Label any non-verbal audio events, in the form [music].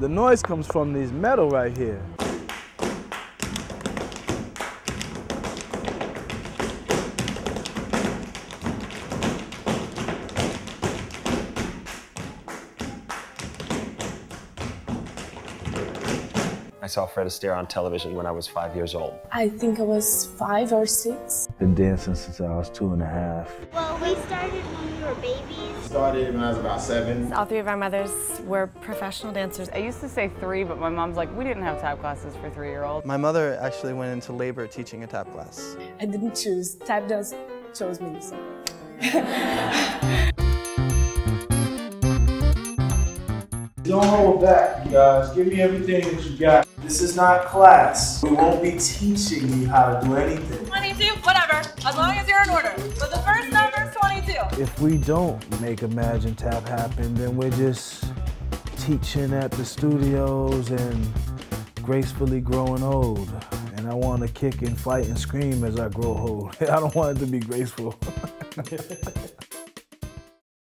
The noise comes from these metal right here. Saw Fred Astaire on television when I was five years old. I think I was five or six. Been dancing since I was two and a half. Well, we started when we were babies. Started when I was about seven. All three of our mothers were professional dancers. I used to say three, but my mom's like, we didn't have tap classes for three-year-olds. My mother actually went into labor teaching a tap class. I didn't choose. Tap dance chose me. [laughs] Don't hold back, you guys. Give me everything that you got. This is not class. We won't be teaching you how to do anything. 22, whatever, as long as you're in order. But the first number is 22. If we don't make Imagine Tap happen, then we're just teaching at the studios and gracefully growing old. And I want to kick and fight and scream as I grow old. [laughs] I don't want it to be graceful. [laughs]